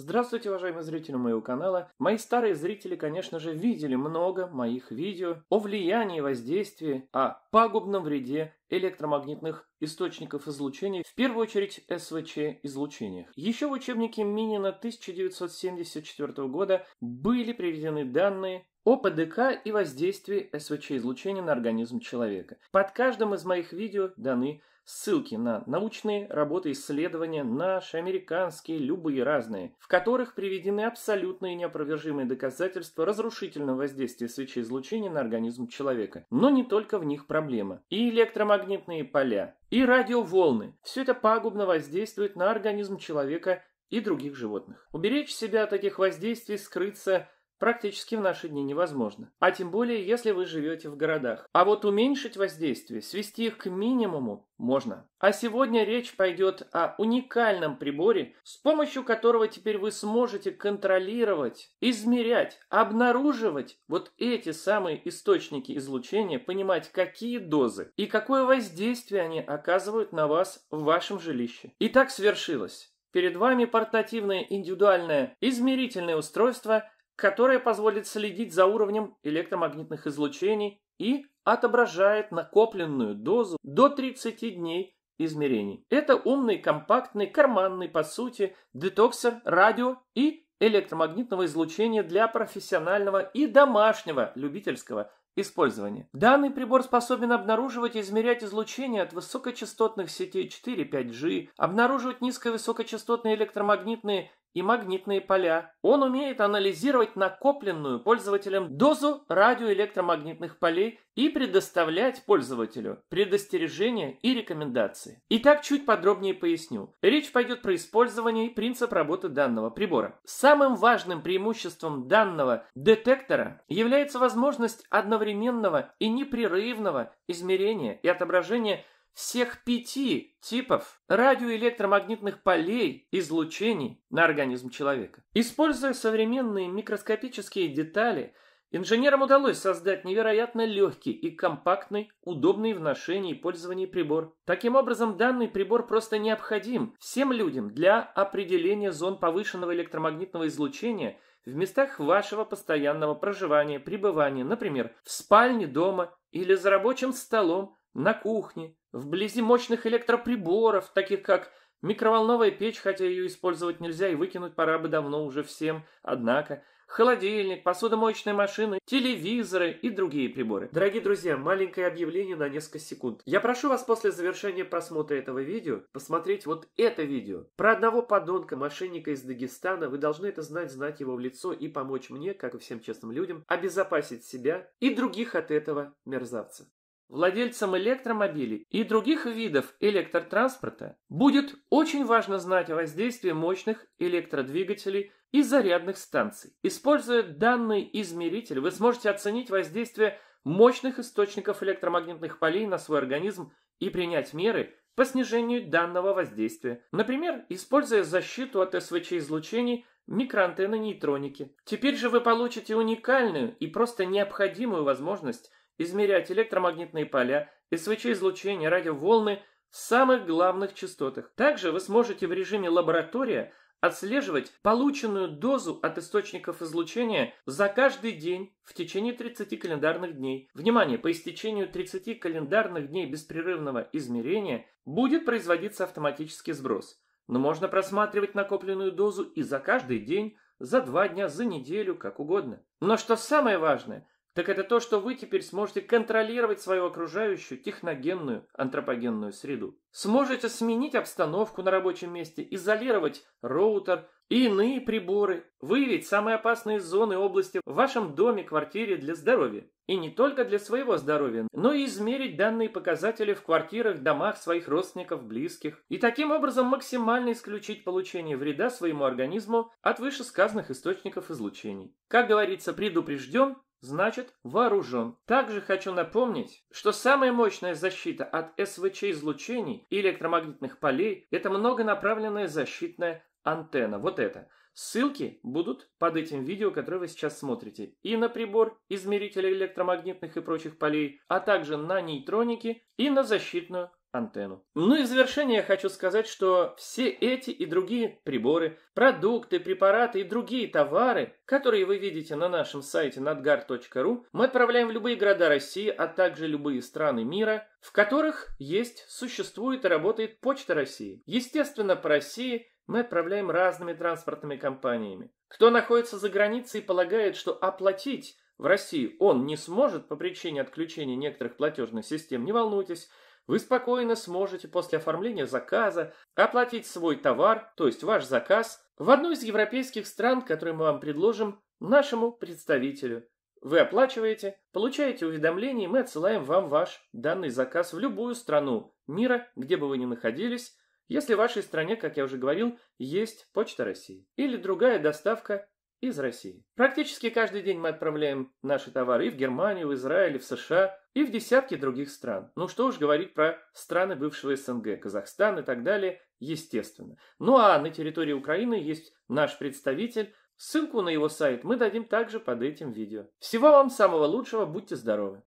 Здравствуйте, уважаемые зрители моего канала. Мои старые зрители, конечно же, видели много моих видео о влиянии, воздействии, о пагубном вреде электромагнитных источников излучения, в первую очередь СВЧ излучениях. Еще в учебнике Минина 1974 года были приведены данные о ПДК и воздействии СВЧ излучения на организм человека. Под каждым из моих видео даны ссылки на научные работы, исследования, наши, американские, любые разные, в которых приведены абсолютные неопровержимые доказательства разрушительного воздействия свечи излучения на организм человека. Но не только в них проблема. И электромагнитные поля, и радиоволны. Все это пагубно воздействует на организм человека и других животных. Уберечь себя от таких воздействий, скрыться – практически в наши дни невозможно. А тем более, если вы живете в городах. А вот уменьшить воздействие, свести их к минимуму можно. А сегодня речь пойдет о уникальном приборе, с помощью которого теперь вы сможете контролировать, измерять, обнаруживать вот эти самые источники излучения, понимать, какие дозы и какое воздействие они оказывают на вас в вашем жилище. И так свершилось. Перед вами портативное индивидуальное измерительное устройство – которая позволит следить за уровнем электромагнитных излучений и отображает накопленную дозу до 30 дней измерений. Это умный, компактный, карманный, по сути, детоксер радио и электромагнитного излучения для профессионального и домашнего любительского использования. Данный прибор способен обнаруживать и измерять излучение от высокочастотных сетей 4-5G, обнаруживать низковысокочастотные электромагнитные и магнитные поля. Он умеет анализировать накопленную пользователем дозу радиоэлектромагнитных полей и предоставлять пользователю предостережения и рекомендации. Итак, чуть подробнее поясню. Речь пойдет про использование и принцип работы данного прибора. Самым важным преимуществом данного детектора является возможность одновременного и непрерывного измерения и отображения всех пяти типов радиоэлектромагнитных полей излучений на организм человека. Используя современные микроскопические детали, инженерам удалось создать невероятно легкий и компактный, удобный в ношении и пользовании прибор. Таким образом, данный прибор просто необходим всем людям для определения зон повышенного электромагнитного излучения в местах вашего постоянного проживания, пребывания, например, в спальне дома или за рабочим столом, на кухне, вблизи мощных электроприборов, таких как микроволновая печь, хотя ее использовать нельзя и выкинуть пора бы давно уже всем, однако, холодильник, посудомоечная машина, телевизоры и другие приборы. Дорогие друзья, маленькое объявление на несколько секунд. Я прошу вас после завершения просмотра этого видео посмотреть вот это видео. Про одного подонка, мошенника из Дагестана, вы должны это знать, знать его в лицо и помочь мне, как и всем честным людям, обезопасить себя и других от этого мерзавца. Владельцам электромобилей и других видов электротранспорта будет очень важно знать о воздействии мощных электродвигателей и зарядных станций. Используя данный измеритель, вы сможете оценить воздействие мощных источников электромагнитных полей на свой организм и принять меры по снижению данного воздействия. Например, используя защиту от СВЧ-излучений микроантенны нейтроники. Теперь же вы получите уникальную и просто необходимую возможность измерять электромагнитные поля, СВЧ-излучение, радиоволны в самых главных частотах. Также вы сможете в режиме лаборатория отслеживать полученную дозу от источников излучения за каждый день в течение 30 календарных дней. Внимание, по истечению 30 календарных дней беспрерывного измерения будет производиться автоматический сброс. Но можно просматривать накопленную дозу и за каждый день, за два дня, за неделю, как угодно. Но что самое важное – так это то, что вы теперь сможете контролировать свою окружающую техногенную антропогенную среду. Сможете сменить обстановку на рабочем месте, изолировать роутер и иные приборы, выявить самые опасные зоны области в вашем доме, квартире для здоровья. И не только для своего здоровья, но и измерить данные показатели в квартирах, домах своих родственников, близких. И таким образом максимально исключить получение вреда своему организму от вышесказанных источников излучений. Как говорится, предупрежден, значит вооружен. Также хочу напомнить, что самая мощная защита от СВЧ-излучений и электромагнитных полей – это многонаправленная защитная антенна. Вот это. Ссылки будут под этим видео, которое вы сейчас смотрите. И на прибор измерителя электромагнитных и прочих полей, а также на нейтроники и на защитную антенну. Ну и в завершение хочу сказать, что все эти и другие приборы, продукты, препараты и другие товары, которые вы видите на нашем сайте nadgar.ru, мы отправляем в любые города России, а также любые страны мира, в которых есть, существует и работает Почта России. Естественно, по России мы отправляем разными транспортными компаниями. Кто находится за границей и полагает, что оплатить в России он не сможет по причине отключения некоторых платежных систем, не волнуйтесь, вы спокойно сможете после оформления заказа оплатить свой товар, то есть ваш заказ, в одну из европейских стран, которые мы вам предложим, нашему представителю. Вы оплачиваете, получаете уведомление, и мы отсылаем вам ваш данный заказ в любую страну мира, где бы вы ни находились, если в вашей стране, как я уже говорил, есть Почта России или другая доставка из России. Практически каждый день мы отправляем наши товары и в Германию, в Израиль, в США и в десятки других стран. Ну что уж говорить про страны бывшего СНГ, Казахстан и так далее, естественно. Ну а на территории Украины есть наш представитель. Ссылку на его сайт мы дадим также под этим видео. Всего вам самого лучшего, будьте здоровы!